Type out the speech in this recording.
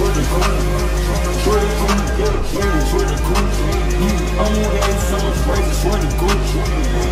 with the coin. Sweater coin, yeah, sweater, sweater coin. the Gucci. that summer prices, sweater coin.